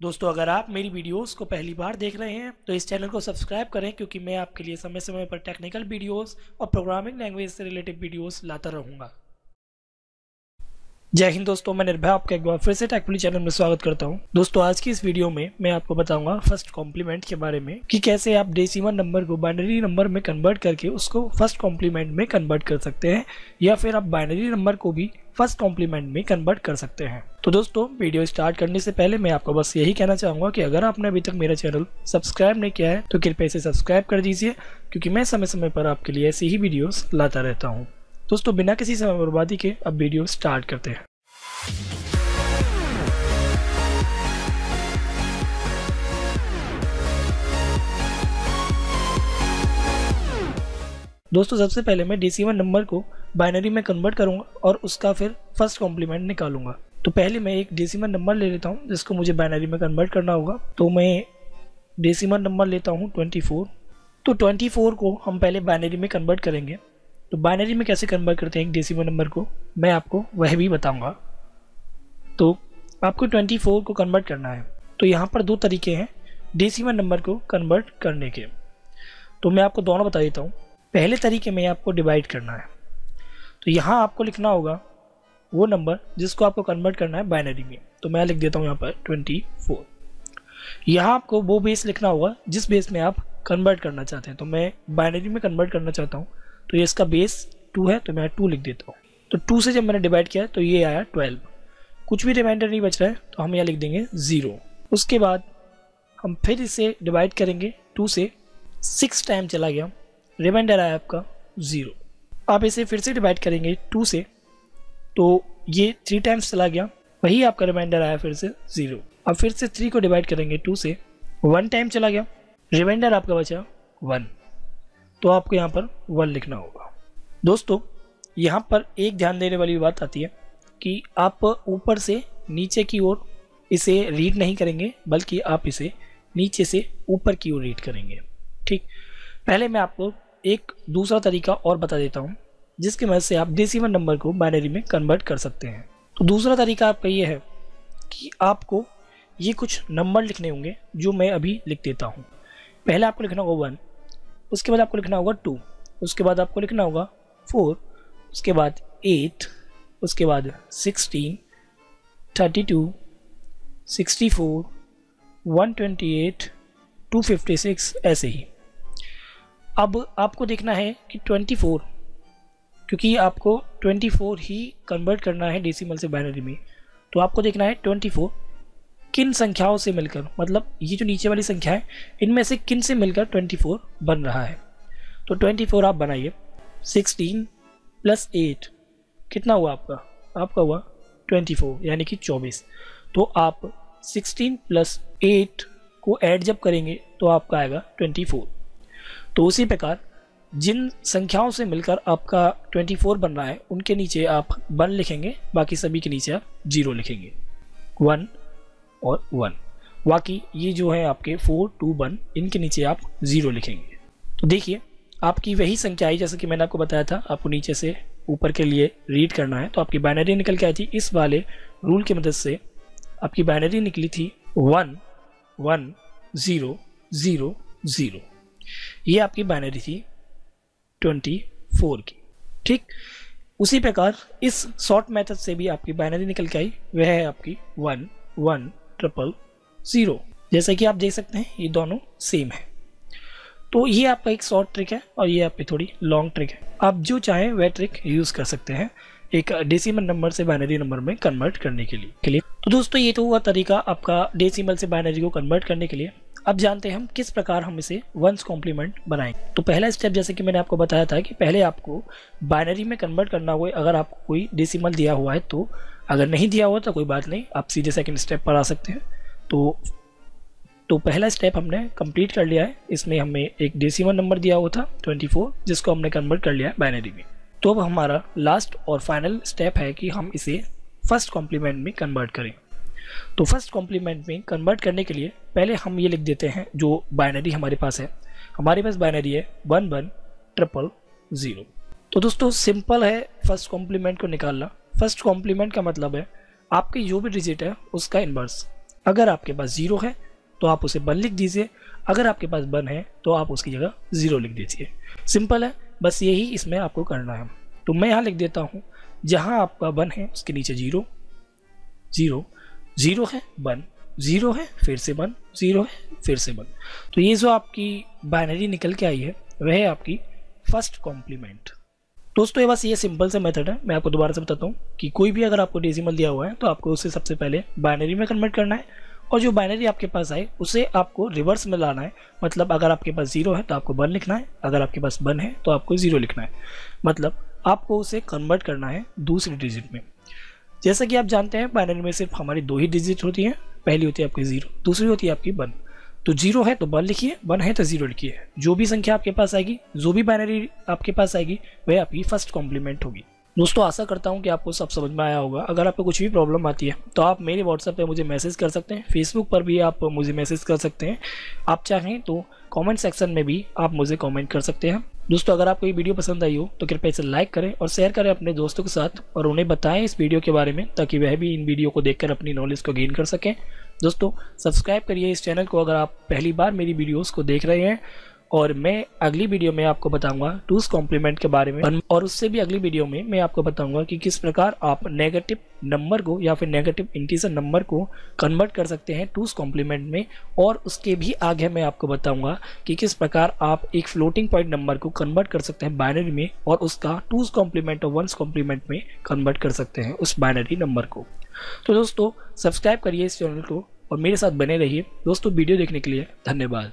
दोस्तों, अगर आप मेरी वीडियोस को पहली बार देख रहे हैं तो इस चैनल को सब्सक्राइब करें, क्योंकि मैं आपके लिए समय समय पर टेक्निकल वीडियोस और प्रोग्रामिंग लैंग्वेज से रिलेटेड वीडियोस लाता रहूँगा। जय हिंद दोस्तों, मैं निर्भय आपका एक बार फिर से टेक्नोलॉजी चैनल में स्वागत करता हूँ। दोस्तों, आज की इस वीडियो में मैं आपको बताऊँगा फ़र्स्ट कॉम्प्लीमेंट के बारे में कि कैसे आप डेसिमल नंबर को बाइनरी नंबर में कन्वर्ट करके उसको फ़र्स्ट कॉम्प्लीमेंट में कन्वर्ट कर सकते हैं, या फिर आप बाइनरी नंबर को भी फ़र्स्ट कॉम्प्लीमेंट में कन्वर्ट कर सकते हैं। तो दोस्तों, वीडियो स्टार्ट करने से पहले मैं आपको बस यही कहना चाहूँगा कि अगर आपने अभी तक मेरा चैनल सब्सक्राइब नहीं किया है तो कृपया इसे सब्सक्राइब कर दीजिए, क्योंकि मैं समय समय पर आपके लिए ऐसी ही वीडियोस लाता रहता हूँ। दोस्तों, बिना किसी समय बर्बादी के अब वीडियो स्टार्ट करते हैं। दोस्तों, सबसे पहले मैं डेसिमल नंबर को बाइनरी में कन्वर्ट करूँगा और उसका फिर फ़र्स्ट कॉम्प्लीमेंट निकालूँगा। तो पहले मैं एक डेसिमल नंबर ले लेता हूँ, जिसको मुझे बाइनरी में कन्वर्ट करना होगा। तो मैं डेसिमल नंबर लेता हूँ 24 तो 24 को हम पहले बाइनरी में कन्वर्ट करेंगे। तो बाइनरी में कैसे कन्वर्ट करते हैं एक डेसिमल नंबर को, मैं आपको वह भी बताऊँगा। तो आपको 24 को कन्वर्ट करना है। तो यहाँ पर दो तरीके हैं डेसिमल नंबर को कन्वर्ट करने के। तो मैं आपको दोनों बता देता हूँ। पहले तरीके में आपको डिवाइड करना है। तो यहाँ आपको लिखना होगा वो नंबर जिसको आपको कन्वर्ट करना है बाइनरी में। तो मैं लिख देता हूँ यहाँ पर ट्वेंटी फोर यहाँ आपको वो बेस लिखना होगा जिस बेस में आप कन्वर्ट करना चाहते हैं। तो मैं बाइनरी में कन्वर्ट करना चाहता हूँ। तो ये इसका बेस टू है तो मैं टू लिख देता हूँ। तो टू से जब मैंने डिवाइड किया तो ये आया ट्वेल्व कुछ भी रिमाइंडर नहीं बच रहा है तो हम यहाँ लिख देंगे ज़ीरो उसके बाद हम फिर इसे डिवाइड करेंगे टू से। सिक्स टाइम चला गया। रिमाइंडर आया आपका ज़ीरो आप इसे फिर से डिवाइड करेंगे टू से। तो ये थ्री टाइम्स चला गया। वही आपका रिमाइंडर आया फिर से ज़ीरो अब फिर से थ्री को डिवाइड करेंगे टू से। वन टाइम चला गया। रिमाइंडर आपका बचा वन तो आपको यहाँ पर वन लिखना होगा। दोस्तों, यहाँ पर एक ध्यान देने वाली बात आती है कि आप ऊपर से नीचे की ओर इसे रीड नहीं करेंगे, बल्कि आप इसे नीचे से ऊपर की ओर रीड करेंगे। ठीक? पहले मैं आपको एक दूसरा तरीका और बता देता हूँ, जिसकी मदद से आप डेसिमल नंबर को बाइनरी में कन्वर्ट कर सकते हैं। तो दूसरा तरीका आपका ये है कि आपको ये कुछ नंबर लिखने होंगे, जो मैं अभी लिख देता हूँ। पहले आपको लिखना होगा वन उसके बाद आपको लिखना होगा टू, उसके बाद आपको लिखना होगा फोर, उसके बाद एट, उसके बाद sixteen, thirty two, sixty four, one twenty eight, two fifty six, ऐसे ही। अब आपको देखना है कि ट्वेंटी फोर, क्योंकि आपको ट्वेंटी फोर ही कन्वर्ट करना है डेसिमल से बाइनरी में। तो आपको देखना है ट्वेंटी फोर किन संख्याओं से मिलकर मतलब ये जो नीचे वाली संख्या है, इनमें से किन से मिलकर ट्वेंटी फोर बन रहा है? तो ट्वेंटी फोर आप बनाइए। सिक्सटीन प्लस एट कितना हुआ आपका? आपका हुआ ट्वेंटी फोर यानी कि चौबीस। तो आप सिक्सटीन प्लस एट को ऐड जब करेंगे तो आपका आएगा ट्वेंटी फोर तो उसी प्रकार, जिन संख्याओं से मिलकर आपका 24 बन रहा है, उनके नीचे आप वन लिखेंगे, बाकी सभी के नीचे आप ज़ीरो लिखेंगे। वन और वन। बाकी ये जो है आपके फोर, टू, वन, इनके नीचे आप ज़ीरो लिखेंगे। तो देखिए, आपकी वही संख्या आई, जैसे कि मैंने आपको बताया था, आपको नीचे से ऊपर के लिए रीड करना है। तो आपकी बाइनरी निकल के आई थी, इस वाले रूल की मदद से आपकी बाइनरी निकली थी one one zero zero zero ये आपकी बाइनरी थी ट्वेंटी फोर की। ठीक? उसी प्रकार इस शॉर्ट मेथड से भी आपकी बाइनरी निकल के आई, वह है आपकी वन वन ट्रिपल ज़ीरो जैसा कि आप देख सकते हैं, ये दोनों सेम है। तो ये आपका एक शॉर्ट ट्रिक है और ये आपकी थोड़ी लॉन्ग ट्रिक है। आप जो चाहें, वह ट्रिक यूज़ कर सकते हैं एक डेसिमल नंबर से बाइनरी नंबर में कन्वर्ट करने के लिए के लिए। तो दोस्तों, ये तो हुआ तरीका आपका डेसिमल से बाइनरी को कन्वर्ट करने के लिए। अब जानते हैं हम किस प्रकार हम इसे वंस कॉम्प्लीमेंट बनाएँगे। तो पहला स्टेप जैसे कि मैंने आपको बताया था कि पहले आपको बाइनरी में कन्वर्ट करना हुआ अगर आपको कोई डेसिमल दिया हुआ है तो अगर नहीं दिया हुआ तो कोई बात नहीं, आप सीधे सेकंड स्टेप पर आ सकते हैं। तो तो पहला स्टेप हमने कंप्लीट कर लिया है। इसमें हमें एक डेसिमल नंबर दिया हुआ था 24 जिसको हमने कन्वर्ट कर लिया है बाइनरी में। तो अब हमारा लास्ट और फाइनल स्टेप है कि हम इसे फ़र्स्ट कॉम्प्लीमेंट में कन्वर्ट करें। तो फ़र्स्ट कॉम्प्लीमेंट में कन्वर्ट करने के लिए पहले हम ये लिख देते हैं जो बाइनरी हमारे पास है। हमारे पास बाइनरी है वन वन ट्रिपल ज़ीरो तो दोस्तों सिंपल है फ़र्स्ट कॉम्प्लीमेंट को निकालना। फ़र्स्ट कॉम्प्लीमेंट का मतलब है, आपके जो भी डिजिट है, उसका इन्वर्स। अगर आपके पास ज़ीरो है तो आप उसे वन लिख दीजिए। अगर आपके पास वन है तो आप उसकी जगह ज़ीरो लिख दीजिए। सिंपल है, बस यही इसमें आपको करना है। तो मैं यहाँ लिख देता हूँ, जहाँ आपका वन है, उसके नीचे ज़ीरो। ज़ीरो। ज़ीरो है, वन। ज़ीरो है, फिर से वन। ज़ीरो है, फिर से वन। तो ये जो आपकी बाइनरी निकल के आई है, वह है आपकी फ़र्स्ट कॉम्प्लीमेंट। दोस्तों, ये बस ये सिंपल से मेथड है। मैं आपको दोबारा से बताता हूँ कि कोई भी अगर आपको डेसिमल दिया हुआ है तो आपको उसे सबसे पहले बाइनरी में कन्वर्ट करना है और जो बाइनरी आपके पास आए, उसे आपको रिवर्स में लाना है। मतलब अगर आपके पास ज़ीरो है तो आपको वन लिखना है। अगर आपके पास वन है तो आपको ज़ीरो लिखना है। मतलब आपको उसे कन्वर्ट करना है दूसरी डिजिट में। जैसा कि आप जानते हैं बाइनरी में सिर्फ़ हमारी दो ही डिजिट होती हैं। पहली होती है आपकी ज़ीरो दूसरी होती है आपकी वन तो ज़ीरो है तो वन लिखिए, वन है तो ज़ीरो लिखिए। जो भी संख्या आपके पास आएगी, जो भी बाइनरी आपके पास आएगी, वह आपकी फ़र्स्ट कॉम्प्लीमेंट होगी। दोस्तों, आशा करता हूँ कि आपको सब समझ में आया होगा। अगर आपको कुछ भी प्रॉब्लम आती है तो आप मेरे व्हाट्सएप पे मुझे मैसेज कर सकते हैं। फेसबुक पर भी आप मुझे मैसेज कर सकते हैं। आप चाहें तो कमेंट सेक्शन में भी आप मुझे कमेंट कर सकते हैं। दोस्तों, अगर आपको ये वीडियो पसंद आई हो तो कृपया इसे लाइक करें और शेयर करें अपने दोस्तों के साथ और उन्हें बताएँ इस वीडियो के बारे में, ताकि वह भी इन वीडियो को देखकर अपनी नॉलेज को गेन कर सकें। दोस्तों सब्सक्राइब करिए इस चैनल को अगर आप पहली बार मेरी वीडियोस को देख रहे हैं। और मैं अगली वीडियो में आपको बताऊँगा टूस कॉम्प्लीमेंट के बारे में। और उससे भी अगली वीडियो में मैं आपको बताऊँगा कि किस प्रकार आप नेगेटिव नंबर को या फिर नेगेटिव इंटीजर नंबर को कन्वर्ट कर सकते हैं टूस कॉम्प्लीमेंट में। और उसके भी आगे मैं आपको बताऊँगा कि किस प्रकार आप एक फ्लोटिंग पॉइंट नंबर को कन्वर्ट कर सकते हैं बाइनरी में और उसका टूस कॉम्प्लीमेंट और वंस कॉम्प्लीमेंट में कन्वर्ट कर सकते हैं उस बाइनरी नंबर को। तो दोस्तों सब्सक्राइब करिए इस चैनल को। और मेरे साथ बने रहिए। दोस्तों वीडियो देखने के लिए धन्यवाद।